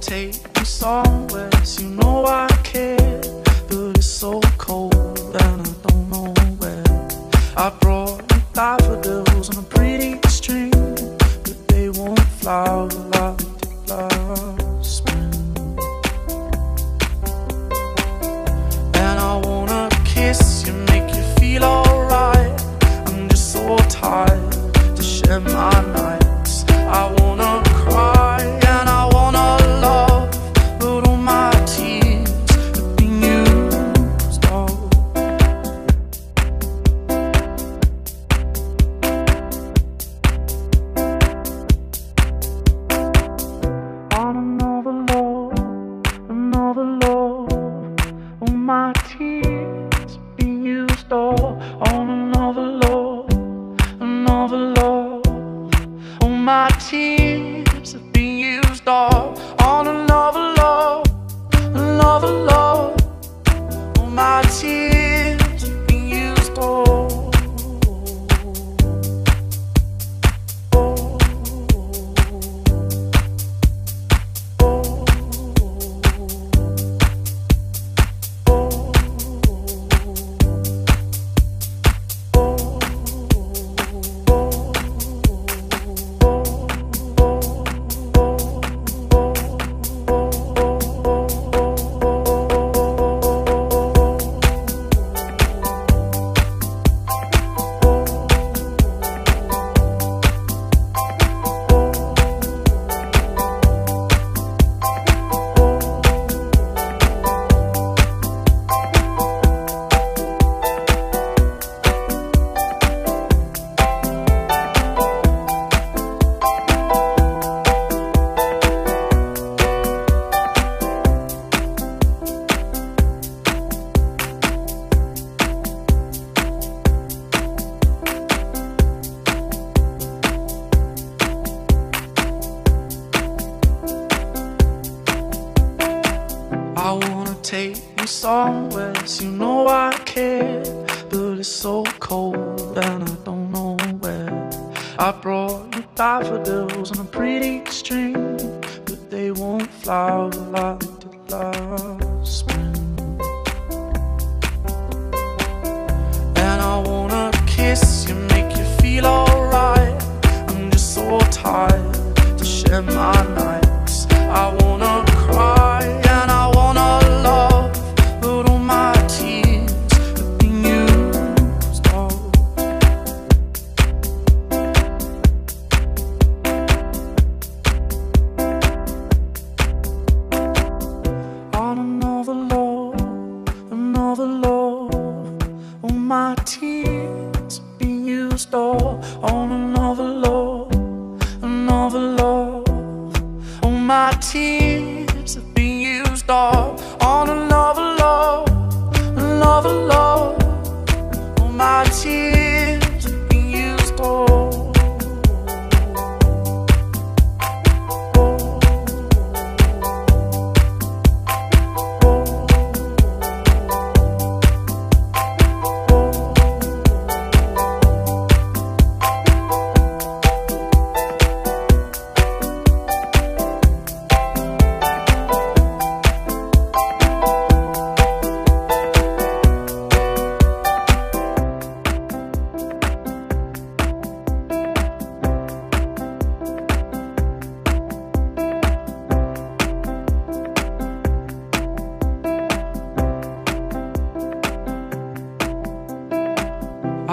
take you somewhere, you know I care. But it's so cold and I don't know where. I brought daffodils on a pretty string, but they won't flower all on another love, another love. All my tears take you somewhere, so you know I care. But it's so cold and I don't know where. I brought you daffodils on a pretty string, but they won't flower like they did another love. All oh, my tears been used all on another love, another love. All oh, my tears have been used all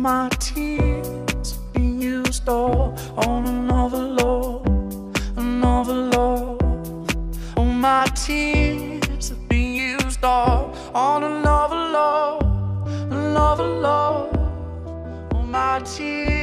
my tears be used all on another love, another love. Oh, my tears be used all on another love, another love. Oh, my tears.